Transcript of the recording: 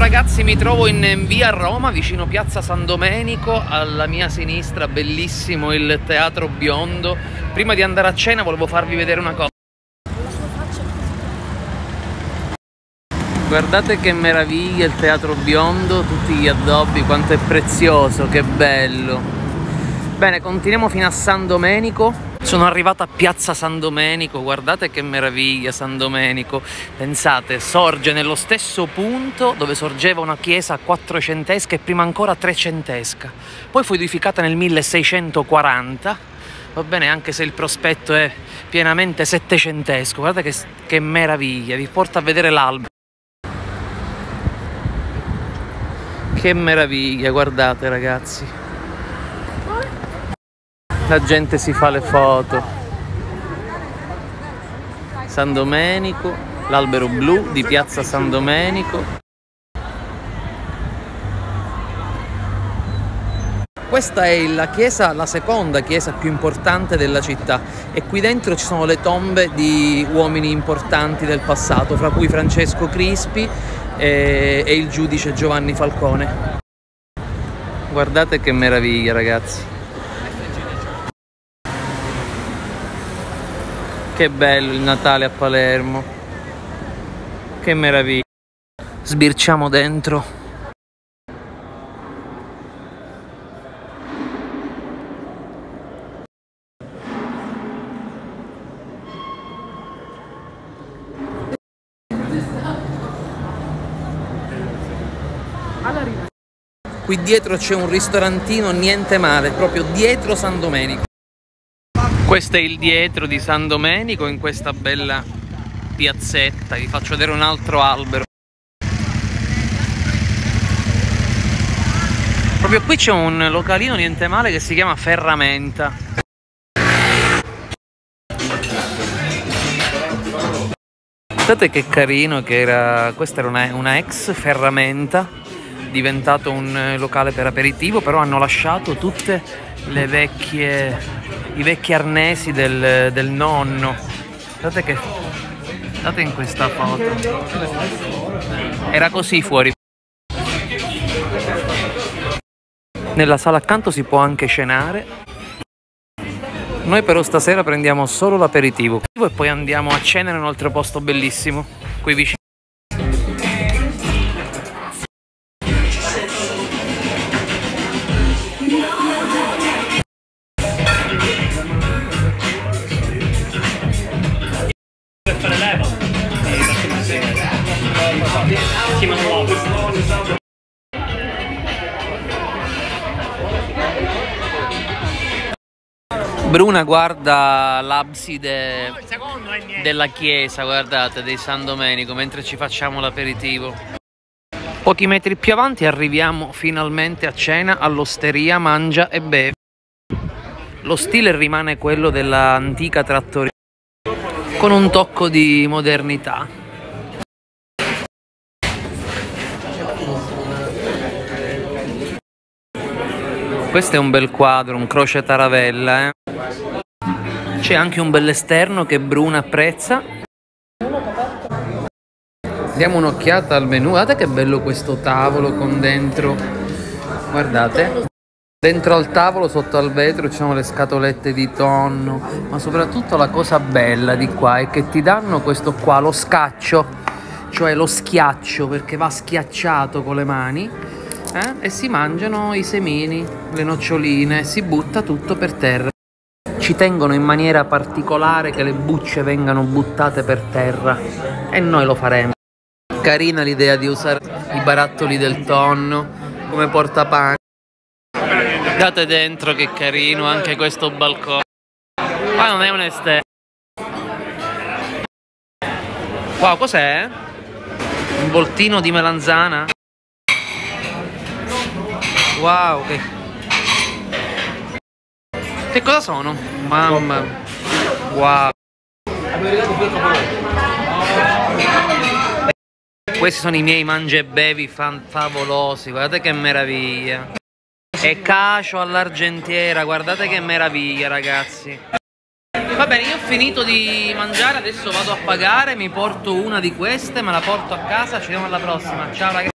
ragazzi, mi trovo in via Roma, vicino piazza San Domenico, alla mia sinistra bellissimo il Teatro Biondo. Prima di andare a cena volevo farvi vedere una cosa. Guardate che meraviglia il Teatro Biondo, tutti gli addobbi, quanto è prezioso, che bello. Bene, continuiamo fino a San Domenico. Sono arrivato a Piazza San Domenico, guardate che meraviglia San Domenico. Pensate, sorge nello stesso punto dove sorgeva una chiesa quattrocentesca e prima ancora trecentesca. Poi fu edificata nel 1640, va bene, anche se il prospetto è pienamente settecentesco. Guardate che, che meraviglia, vi porto a vedere l'albero. Che meraviglia, guardate ragazzi la gente si fa le foto. San Domenico, l'albero blu di piazza San Domenico. Questa è la chiesa, la seconda chiesa più importante della città e qui dentro ci sono le tombe di uomini importanti del passato, fra cui Francesco Crispi e, e il giudice Giovanni Falcone. Guardate che meraviglia ragazzi. Che bello il Natale a Palermo. Che meraviglia. Sbirciamo dentro. Qui dietro c'è un ristorantino niente male, proprio dietro San Domenico. Questo è il dietro di San Domenico in questa bella piazzetta. Vi faccio vedere un altro albero. Proprio qui c'è un localino niente male che si chiama Ferramenta. Guardate che carino che era, questa era una, una ex ferramenta, diventato un locale per aperitivo, però hanno lasciato tutte le vecchie i vecchi arnesi del, del nonno. Guardate che... Guardate in questa foto. Era così fuori. Nella sala accanto si può anche cenare. Noi però stasera prendiamo solo l'aperitivo e poi andiamo a cena in un altro posto bellissimo, qui vicino. Bruna guarda l'abside della chiesa, guardate, di San Domenico, mentre ci facciamo l'aperitivo. Pochi metri più avanti arriviamo finalmente a cena all'osteria Mangia e Beve. Lo stile rimane quello dell'antica trattoria, con un tocco di modernità. Questo è un bel quadro, un croce taravella, eh? C'è anche un bell'esterno che Bruna apprezza. Diamo un'occhiata al menù. Guardate che bello questo tavolo con dentro. Guardate. Dentro al tavolo, sotto al vetro, ci sono le scatolette di tonno. Ma soprattutto la cosa bella di qua è che ti danno questo qua, lo scaccio. Cioè lo schiaccio, perché va schiacciato con le mani. Eh? E si mangiano i semini, le noccioline, si butta tutto per terra ci tengono in maniera particolare che le bucce vengano buttate per terra e noi lo faremo. Carina l'idea di usare i barattoli del tonno come portapane. Guardate dentro che carino anche questo balcone. Ma non è un esterno. Wow, cos'è? Un voltino di melanzana? Wow, che che cosa sono? Mamma Wow Questi sono i miei mangia e bevi favolosi Guardate che meraviglia E cacio all'argentiera Guardate che meraviglia ragazzi Va bene, io ho finito di mangiare, adesso vado a pagare, mi porto una di queste, me la porto a casa, ci vediamo alla prossima. Ciao ragazzi.